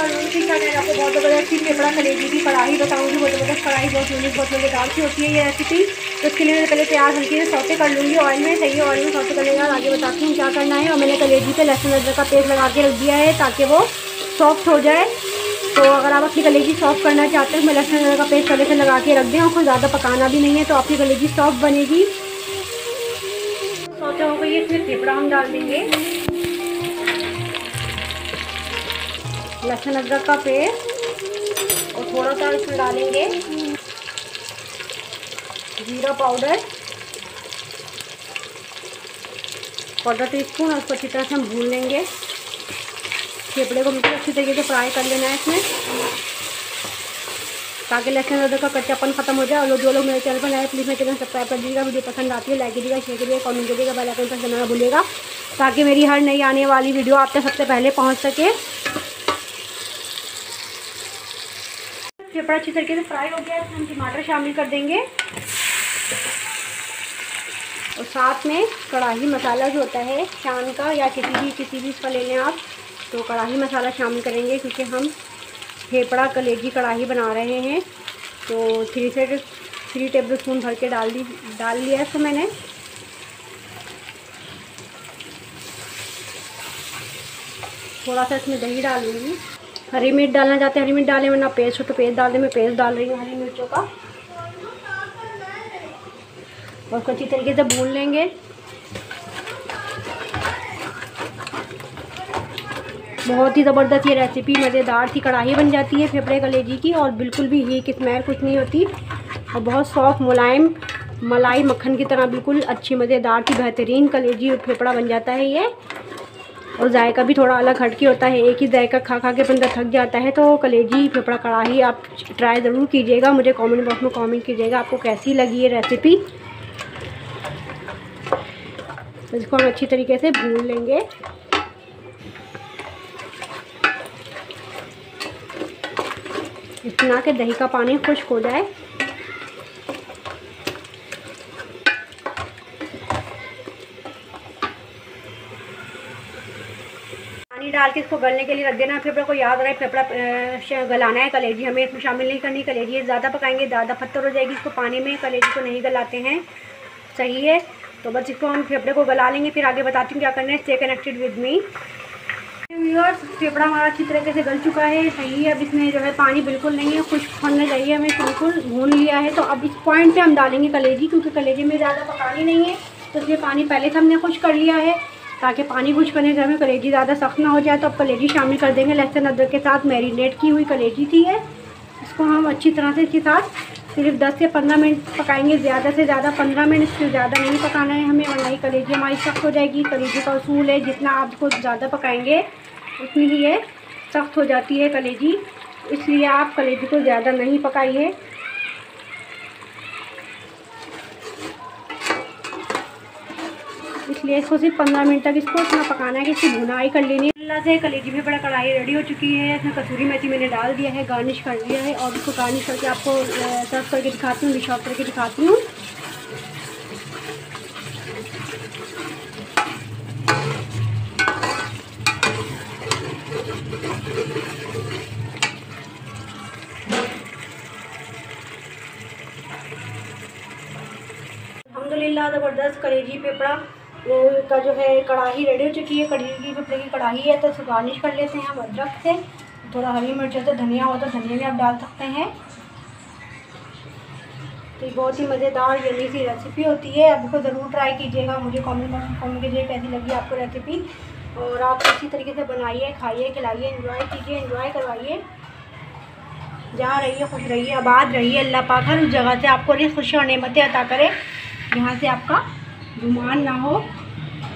और उसी का मैंने आपको बहुत ज़बरदस्ती फेफड़ा कलेजी की कढ़ाई बताऊँगी तो बहुत ज़बरदस्त कढ़ाई बहुत यूनिक बहुत मज़ेदार की होती है ये रेसिपी तो उसके लिए मैंने पहले प्याज हल्की से सौते कर लूँगी ऑयल में, सही ऑयल में सौते कर लेंगे, और आगे बताती हूँ क्या करना है। और मैंने कलेजी पे लहसुन अदरक का पेस्ट लगा के रख दिया है ताकि वो सॉफ्ट हो जाए। तो अगर आप अपनी कलेजी सॉफ्ट करना चाहते हैं तो मैं लहसुन अदरक का पेस्ट पहले से लगा के रख दें और कोई ज़्यादा पकाना भी नहीं है तो आपकी कलेजी सॉफ्ट बनेगी। तो सौते हो गई, इसमें फेफड़ा हम डाल देंगे। लहसुन अदरक का पेस्ट, और थोड़ा सा इसमें डालेंगे जीरा पाउडर। क्वार्टर टी स्पून और उसको अच्छी तरह से हम भून लेंगे। खेपड़े को बिल्कुल अच्छी तरीके से फ्राई कर लेना है इसमें। ताकि लहसुन अदरक का कच्चापन खत्म हो जाए। और लोग जो लोग मेरे चैनल पर आए प्लीज़ मेरे चैनल सब्सक्राइब कर दीजिएगा। वीडियो पसंद आती है लाइक कीजिएगा शेयर कीजिएगा कमेंट कीजिएगा बेल आइकन पर चलना भूलिएगा। ताकि मेरी हर नई आने वाली वीडियो आप तक सबसे पहले पहुँच सके। ये बड़ा अच्छी तरीके से फ्राई हो गया है। तो हम टमाटर शामिल कर देंगे। और साथ में कढ़ाही मसाला जो होता है शान का या किसी भी किसी भी इसका ले लें आप तो कढ़ाही मसाला शामिल करेंगे, क्योंकि हम फेफड़ा कलेजी कढ़ाही बना रहे हैं। तो थ्री से थ्री टेबल स्पून भर के डाल दी डाल लिया है इसको मैंने। थोड़ा सा इसमें दही डालूँगी। हरी मिर्च डालना चाहते हैं, हरी मिर्च डालें, वरना पेस्ट हो तो पेस्ट डाल दें। मैं पेस्ट डाल रही हूँ हरी मिर्चों का। और उसको अच्छी तरीके से भून लेंगे। बहुत ही ज़बरदस्त ये रेसिपी मज़ेदार थी, कढ़ाई बन जाती है फेफड़े कलेजी की और बिल्कुल भी ही की स्मेल कुछ नहीं होती। और बहुत सॉफ्ट मुलायम, मलाई मक्खन की तरह बिल्कुल अच्छी मज़ेदार थी, बेहतरीन कलेजी और फेफड़ा बन जाता है ये। और जायका भी थोड़ा अलग हटके होता है। एक ही जायका खा खा के बंदा थक जाता है तो कलेजी फेफड़ा कड़ाही आप ट्राई ज़रूर कीजिएगा। मुझे कमेंट बॉक्स में कमेंट कीजिएगा आपको कैसी लगी ये रेसिपी इसको हम अच्छी तरीके से भून लेंगे। इतना के दही का पानी खुश्क हो जाए। डाल के इसको गलने के लिए रख देना फेफड़ा को याद रहे फेफड़ा गलाना है कलेजी, हमें इसमें शामिल नहीं करनी, कलेजी ज़्यादा पकाएँगे, ज़्यादा पत्थर हो जाएगी, इसको पानी में कलेजी को नहीं गलाते हैं। सही है? तो बस इसको हम फेफड़े को गला लेंगे, फिर आगे बताती हूँ क्या करना है stay connected with me viewers फेफड़ा हमारा अच्छी तरीके से गल चुका है, सही है, अब इसमें जो है पानी बिल्कुल नहीं है खुश होने चाहिए हमें बिल्कुल भून लिया है तो अब इस पॉइंट पे हम डालेंगे कलेजी, क्योंकि कलेजी में ज़्यादा पकानी नहीं है तो इसलिए पानी पहले से हमने खुश कर लिया है। ताकि पानी कुछ करने जब कलेजी ज़्यादा सख्त ना हो जाए तो अब कलेजी शामिल कर देंगे लहसुन अदरक के साथ। मैरिनेट की हुई कलेजी थी है इसको हम अच्छी तरह से इसके साथ सिर्फ़ 10 से 15 मिनट पकाएँगे। ज़्यादा से ज़्यादा 15 मिनट इससे ज़्यादा नहीं पकाना है हमें, वरना ही कलेजी हमारी सख्त हो जाएगी। कलेजी का असूल है, जितना आपको ज़्यादा पकाएँगे, उतनी ही है सख्त हो जाती है कलेजी। इसलिए आप कलेजी को ज़्यादा नहीं पकाइए। इसलिए इसको सिर्फ़ पंद्रह मिनट तक इसको इतना पकाना है कि इसकी भुनाई कर लेनी है। अल्लाह से कलेजी में बड़ा कढ़ाई रेडी हो चुकी है, इसमें कसूरी मेथी मैंने डाल दिया है गार्निश कर दिया है, और इसको गार्निश करके आपको सर्व करके दिखाती हूँ डिश करके दिखाती हूँ। ज़बरदस्त करेजी पेपड़ा। का जो है कढ़ाई रेडी हो चुकी है, कढ़ी की जो की कढ़ाई है तो उसको गार्निश कर लेते हैं हम अदरक से। थोड़ा हरी मिर्च हो तो धनिया हो तो धनिया भी आप डाल सकते हैं। तो ये बहुत ही मज़ेदार यमी सी रेसिपी होती है। आप इसको ज़रूर ट्राई कीजिएगा, मुझे कॉमेंट बॉक्स में कॉमेंट कीजिए कैसी लगी आपको रेसिपी और आप इसी तरीके से बनाइए, खाइए, खिलाइए इन्जॉय कीजिए इन्जॉय करवाइए। जहाँ रहिए खुश रहिए, आबाद रहिए। अल्लाह पाक हर उस जगह से आपको खुशी और नियमतें अता करें। यहाँ से आपका गुमान ना हो।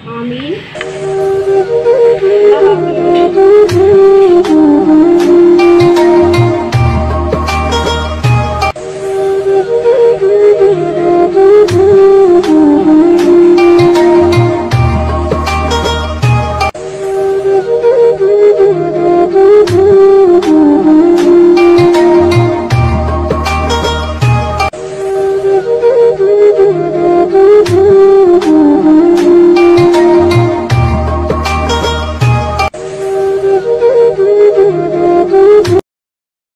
आमीन।